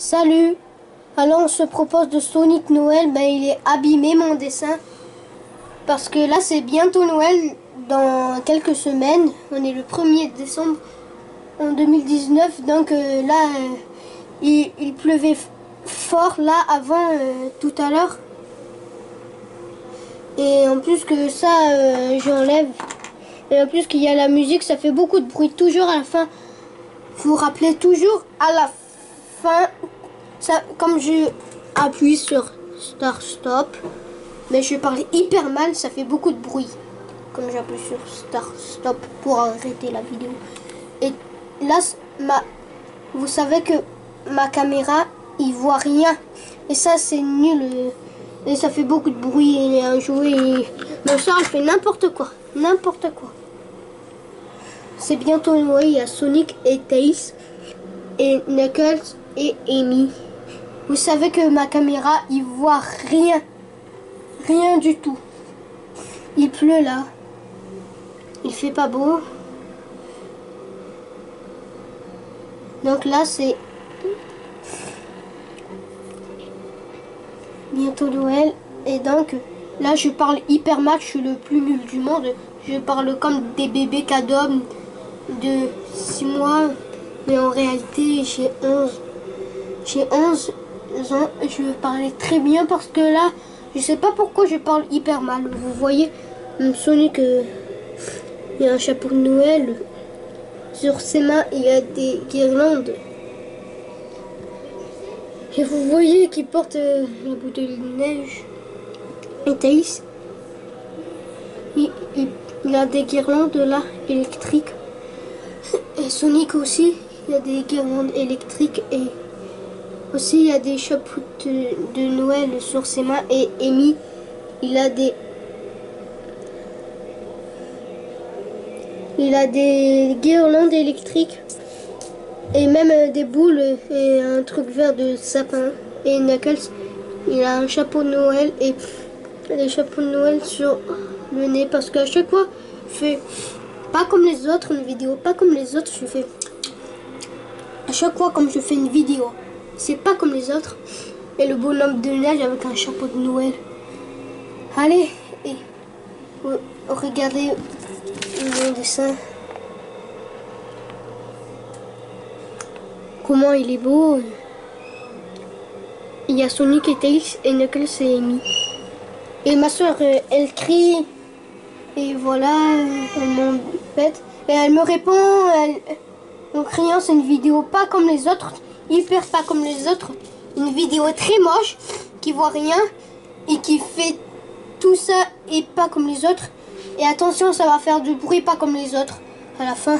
Salut Alors on se propose de Sonic Noël, ben il est abîmé mon dessin. Parce que là c'est bientôt Noël, dans quelques semaines. On est le 1er décembre en 2019, donc euh, là euh, il, pleuvait fort là avant euh, tout à l'heure. Et en plus que ça j'enlève. Et en plus qu'il y a la musique, ça fait beaucoup de bruit toujours à la fin. Vous vous rappelez toujours? À la fin ça, comme je appuie sur Start Stop, mais je parle hyper mal, ça fait beaucoup de bruit. Comme j'appuie sur Start Stop pour arrêter la vidéo. Et là, ma, vous savez que ma caméra, il voit rien. Et ça, c'est nul. Et ça fait beaucoup de bruit et un jouet. Et... Ma soeur, elle fait n'importe quoi. N'importe quoi. C'est bientôt Noël, il y a Sonic et Tails et Knuckles et Amy. Vous savez que ma caméra, il voit rien. Rien du tout. Il pleut là. Il fait pas beau. Donc là, c'est bientôt Noël. Et donc, là, je parle hyper mal. Je suis le plus nul du monde. Je parle comme des bébés cadeaux de 6 mois. Mais en réalité, j'ai 11. J'ai 11 je parlais très bien parce que là, je sais pas pourquoi je parle hyper mal. Vous voyez, Sonic, il y a un chapeau de Noël. Sur ses mains, il y a des guirlandes. Et vous voyez qu'il porte euh, la bouteille de neige. Et Thaïs, il, il, a des guirlandes là, électriques. Et Sonic aussi, il a des guirlandes électriques et aussi, il y a des chapeaux de, Noël sur ses mains et Amy, il a des il a des guirlandes électriques et même euh, des boules et un truc vert de sapin. Et Knuckles, il a un chapeau de Noël et des chapeaux de Noël sur le nez parce qu'à chaque fois, je fais pas comme les autres une vidéo, pas comme les autres, je fais à chaque fois comme je fais une vidéo. C'est pas comme les autres. Et le bonhomme de neige avec un chapeau de Noël. Allez, et regardez mon dessin. Comment il est beau. Il y a Sonic et Tails et Knuckles et Amy. Et ma soeur, euh, elle crie. Et voilà, elle m'embête. Et elle me répond en criant, c'est une vidéo pas comme les autres hyper pas comme les autres. Une vidéo très moche qui voit rien et qui fait tout ça et pas comme les autres. Et attention, ça va faire du bruit pas comme les autres. À la fin,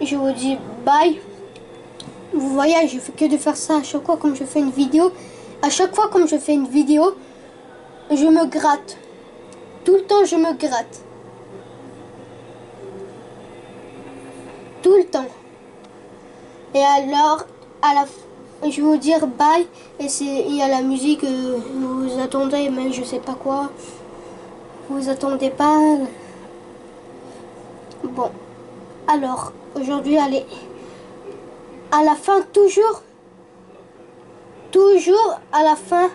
je vous dis bye. Vous voyez, je fais que de faire ça à chaque fois comme je fais une vidéo. À chaque fois comme je fais une vidéo, je me gratte. Tout le temps, je me gratte. Tout le temps. Et alors, à la je vais vous dire bye et c'est il y a la musique euh, vous attendez mais je sais pas quoi. Vous attendez pas. Bon. Alors aujourd'hui allez. À la fin toujours. Toujours à la fin.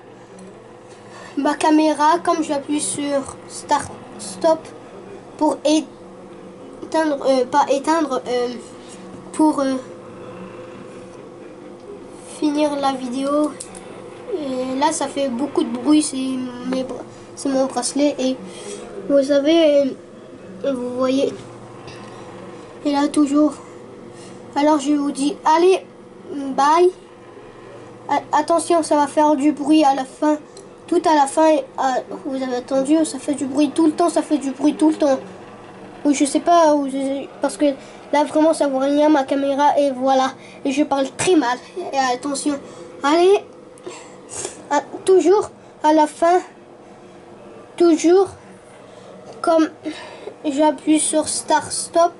Ma caméra comme j'appuie sur start stop pour éteindre euh, pas éteindre euh, pour finir la vidéo. Et là, ça fait beaucoup de bruit, c'est mon bracelet. Et vous savez, vous voyez, et là toujours. Alors je vous dis, allez, bye. Attention, ça va faire du bruit à la fin. Tout à la fin, ah, vous avez attendu, ça fait du bruit tout le temps, ça fait du bruit tout le temps. Ou je sais pas, parce que Là, vraiment, ça voit rien, ma caméra, et voilà. Et je parle très mal. Et attention. Allez, toujours à la fin, toujours comme j'appuie sur Start Stop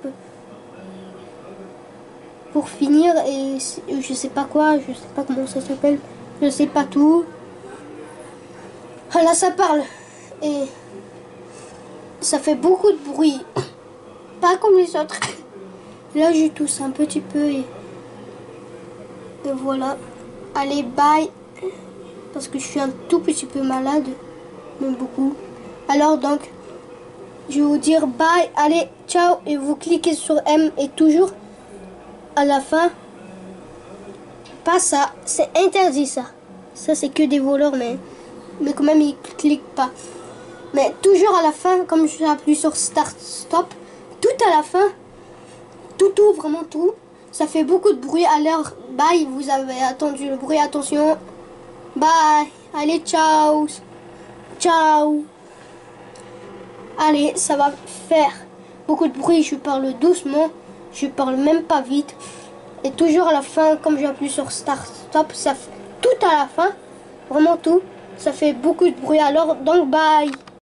pour finir et je sais pas quoi, je sais pas comment ça s'appelle, je sais pas tout. Ah là ça parle et ça fait beaucoup de bruit, pas comme les autres. Là, je tousse un petit peu et, voilà. Allez, bye. Parce que je suis un tout petit peu malade. Même beaucoup. Alors donc, je vais vous dire bye. Allez, ciao. Et vous cliquez sur M et toujours à la fin. Pas ça. C'est interdit ça. Ça c'est que des voleurs mais, mais quand même ils cliquent pas. Mais toujours à la fin, comme je appuie sur Start Stop, tout à la fin, tout, tout, vraiment tout, ça fait beaucoup de bruit à l'heure. Bye, vous avez attendu le bruit, attention. Bye, allez, ciao. Ciao. Allez, ça va faire beaucoup de bruit, je parle doucement, je parle même pas vite. Et toujours à la fin, comme j'appuie sur Start Stop, ça fait tout à la fin, vraiment tout, ça fait beaucoup de bruit alors, donc bye